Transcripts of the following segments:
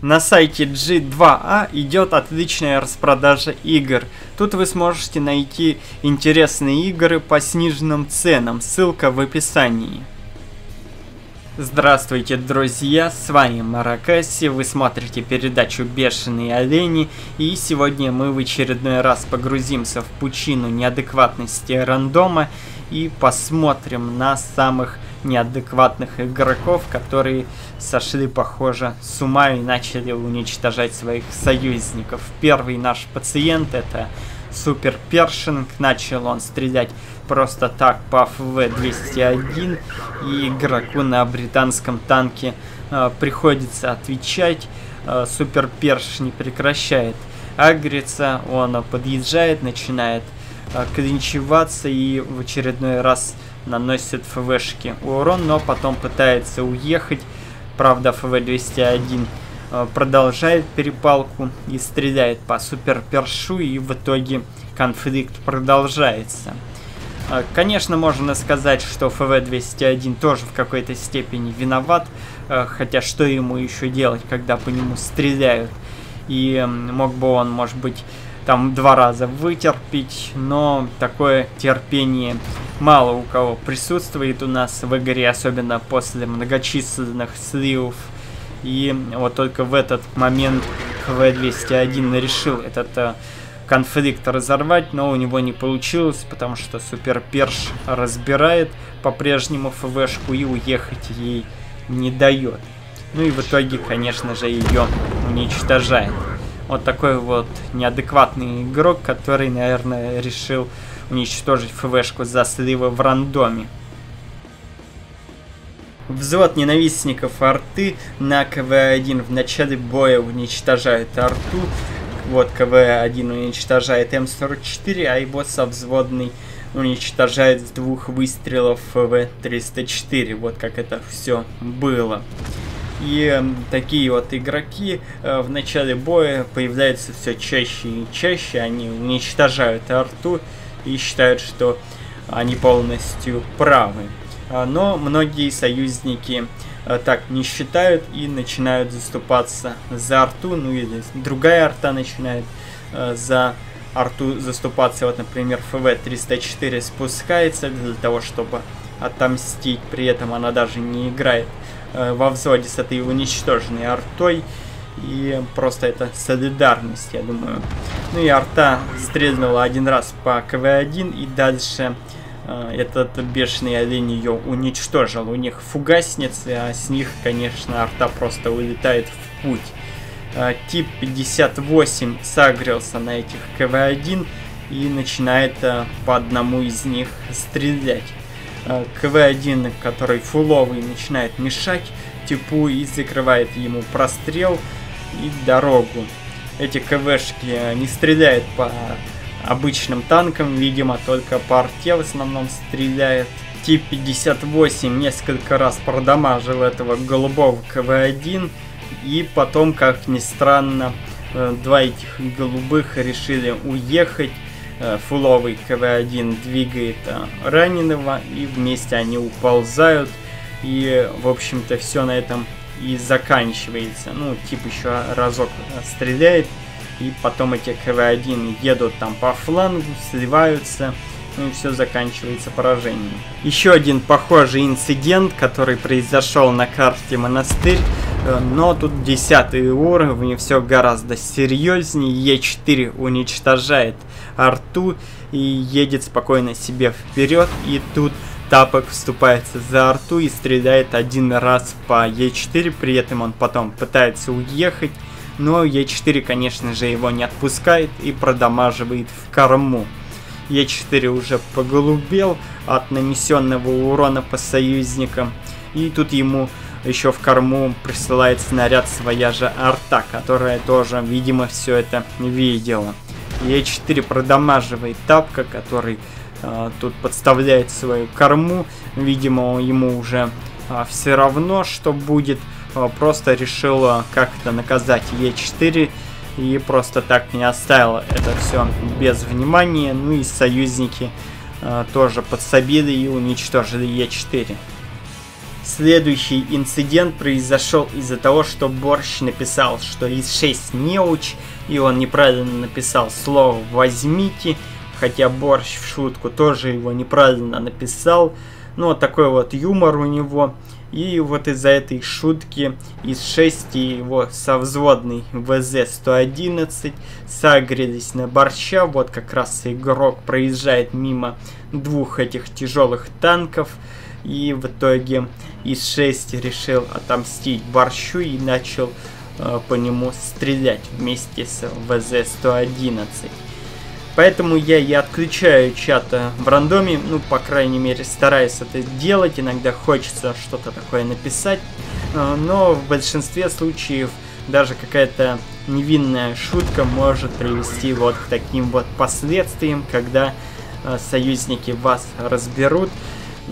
На сайте G2A идет отличная распродажа игр. Тут вы сможете найти интересные игры по сниженным ценам, ссылка в описании. Здравствуйте, друзья, с вами Маракаси, вы смотрите передачу «Бешеные олени», и сегодня мы в очередной раз погрузимся в пучину неадекватности рандома и посмотрим на самых неадекватных игроков, которые сошли, похоже, с ума и начали уничтожать своих союзников. Первый наш пациент это Супер Першинг. Начал он стрелять просто так по ФВ-201. И игроку на британском танке э, приходится отвечать. Э, Супер Перш не прекращает агриться. Он подъезжает, начинает э, клинчеваться и в очередной раз наносит ФВшки урон, но потом пытается уехать. Правда, ФВ-201 э, продолжает перепалку и стреляет по супер першу, и в итоге конфликт продолжается. Э, конечно, можно сказать, что ФВ-201 тоже в какой-то степени виноват, э, хотя что ему еще делать, когда по нему стреляют? И мог бы он, может быть, там два раза вытерпеть, но такое терпение мало у кого присутствует у нас в игре, особенно после многочисленных сливов. И вот только в этот момент ХВ-201 решил этот э, конфликт разорвать, но у него не получилось, потому что Супер Перш разбирает по-прежнему ФВшку и уехать ей не дает. Ну и в итоге, конечно же, ее уничтожает. Вот такой вот неадекватный игрок, который, наверное, решил уничтожить ФВшку за сливы в рандоме. Взвод ненавистников арты на КВ-1 в начале боя уничтожает арту. Вот КВ-1 уничтожает М44, а его совзводный уничтожает с двух выстрелов ФВ-304. Вот как это все было. И такие вот игроки э, в начале боя появляются все чаще и чаще. Они уничтожают арту и считают, что они полностью правы. А, но многие союзники э, так не считают и начинают заступаться за арту. Ну или другая арта начинает э, за арту заступаться. Вот, например, ФВ-304 спускается для того, чтобы отомстить. При этом она даже не играет во взводе с этой уничтоженной артой. И просто это солидарность, я думаю. Ну и арта стрельнула один раз по КВ-1 и дальше э, этот бешеный олень ее уничтожил. У них фугасницы, а с них, конечно, арта просто улетает в путь. Э, тип 58 согрелся на этих КВ-1 и начинает э, по одному из них стрелять. Э, КВ-1, который фуловый, начинает мешать типу и закрывает ему прострел и дорогу. Эти КВшки не стреляют по обычным танкам, видимо, только по арте в основном стреляет. Тип 58 несколько раз продамажил этого голубого КВ-1, и потом, как ни странно, э, два этих голубых решили уехать фуловый КВ-1 двигает э, раненого, и вместе они уползают, и, в общем-то, все на этом и заканчивается. Ну, тип еще разок э, стреляет, и потом эти КВ-1 едут там по флангу, сливаются, ну и все заканчивается поражением. Еще один похожий инцидент, который произошел на карте Монастырь, но тут 10 уровень, все гораздо серьезнее. Е4 уничтожает арту и едет спокойно себе вперед. И тут Тапок вступается за арту и стреляет один раз по Е4, при этом он потом пытается уехать, но Е4, конечно же, его не отпускает и продамаживает в корму. Е4 уже поголубел от нанесенного урона по союзникам, и тут ему еще в корму присылает снаряд своя же арта, которая тоже, видимо, все это видела. Е4 продамаживает тапка, который э, тут подставляет свою корму. Видимо, ему уже э, все равно, что будет. Э, просто решил как-то наказать Е4 и просто так не оставил это все без внимания. Ну и союзники э, тоже подсобили и уничтожили Е4. Следующий инцидент произошел из-за того, что Борщ написал, что из 6 неуч, и он неправильно написал слово «возьмите», хотя Борщ в шутку тоже его неправильно написал. Ну, вот такой вот юмор у него. И вот из-за этой шутки из 6 его совзводный ВЗ-111 согрелись на борща. Вот как раз игрок проезжает мимо двух этих тяжелых танков. И в итоге из 6 решил отомстить борщу и начал э, по нему стрелять вместе с ВЗ-111. Поэтому я и отключаю чат в рандоме, ну, по крайней мере, стараюсь это делать, иногда хочется что-то такое написать, э, но в большинстве случаев даже какая-то невинная шутка может привести вот к таким вот последствиям, когда э, союзники вас разберут,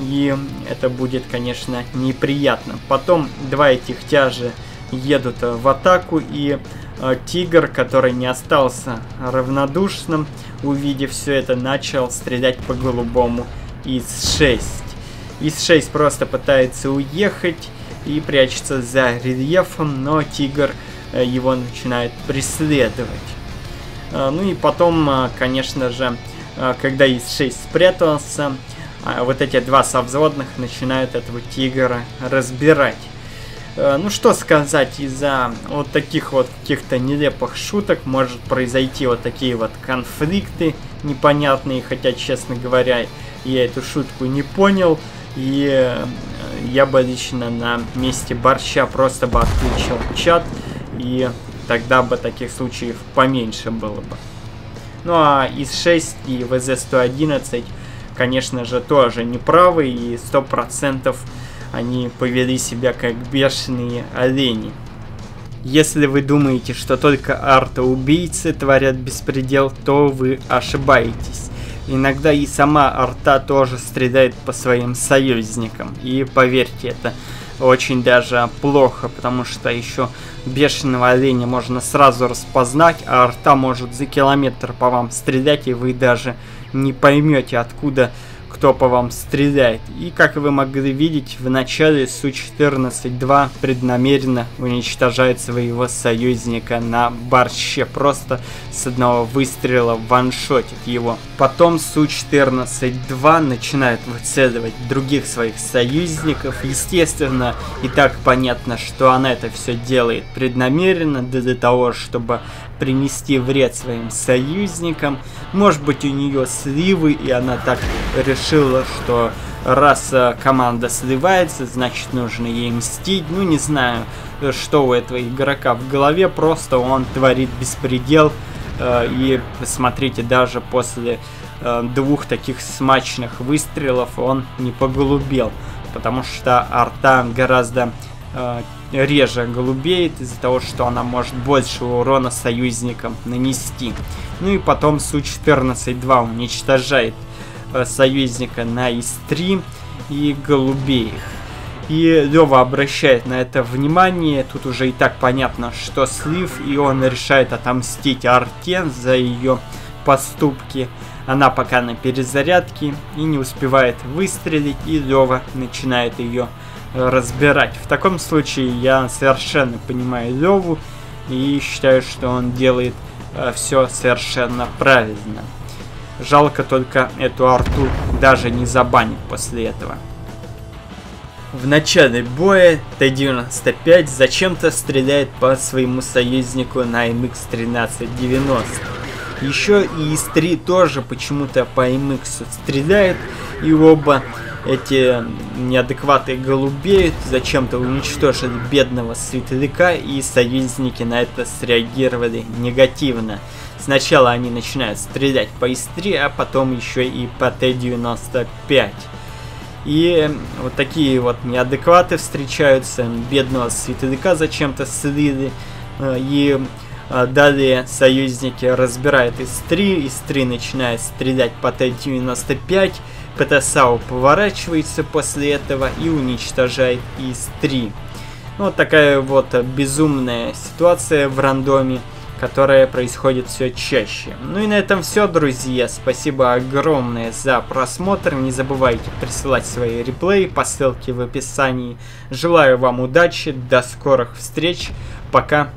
и это будет, конечно, неприятно. Потом два этих тяжи едут в атаку, и э, Тигр, который не остался равнодушным, увидев все это, начал стрелять по голубому из 6. Из 6 просто пытается уехать и прячется за рельефом, но Тигр э, его начинает преследовать. Э, ну и потом, конечно же, когда из 6 спрятался, вот эти два совзводных начинают этого Тигра разбирать. Э, ну что сказать, из-за вот таких вот каких-то нелепых шуток может произойти вот такие вот конфликты непонятные, хотя, честно говоря, я эту шутку не понял, и э, я бы лично на месте борща просто бы отключил чат, и тогда бы таких случаев поменьше было бы. Ну а из 6 и ВЗ-111, конечно же, тоже неправы, и 100% они повели себя как бешеные олени. Если вы думаете, что только арта-убийцы творят беспредел, то вы ошибаетесь. Иногда и сама арта тоже стреляет по своим союзникам. И поверьте, это очень даже плохо, потому что еще бешеного оленя можно сразу распознать, а арта может за километр по вам стрелять, и вы даже не поймете, откуда кто по вам стреляет. И как вы могли видеть, в начале Су-14-2 преднамеренно уничтожает своего союзника на борще. Просто с одного выстрела ваншотит его. Потом Су-14-2 начинает выцеливать других своих союзников. Естественно, и так понятно, что она это все делает преднамеренно для того, чтобы принести вред своим союзникам. Может быть у нее сливы, и она так решила, что раз э, команда сливается, значит нужно ей мстить. Ну не знаю, что у этого игрока в голове, просто он творит беспредел. Э, и посмотрите, даже после э, двух таких смачных выстрелов он не поголубел. Потому что арта гораздо реже голубеет из-за того, что она может больше урона союзникам нанести. Ну и потом Су-14-2 уничтожает э, союзника на ИС-3 и голубеет. И Лева обращает на это внимание, тут уже и так понятно, что слив, и он решает отомстить Арте за ее поступки. Она пока на перезарядке и не успевает выстрелить, и Лева начинает ее разбирать. В таком случае я совершенно понимаю Леву и считаю, что он делает э, все совершенно правильно. Жалко только эту арту даже не забанить после этого. В начале боя Т-95 зачем-то стреляет по своему союзнику на MX-1390. Еще и ИС-3 тоже почему-то по MX стреляет, и оба эти неадекваты голубеют, зачем-то уничтожили бедного светляка, и союзники на это среагировали негативно. Сначала они начинают стрелять по ИС-3, а потом еще и по Т-95. И вот такие вот неадекваты встречаются, бедного светляка зачем-то слили, э, и Далее союзники разбирают ИС-3, ИС-3 начинает стрелять по Т-95, ПТСАУ поворачивается после этого и уничтожает ИС-3. Ну, вот такая вот безумная ситуация в рандоме, которое происходит все чаще. Ну и на этом все, друзья. Спасибо огромное за просмотр. Не забывайте присылать свои реплеи по ссылке в описании. Желаю вам удачи, до скорых встреч. Пока.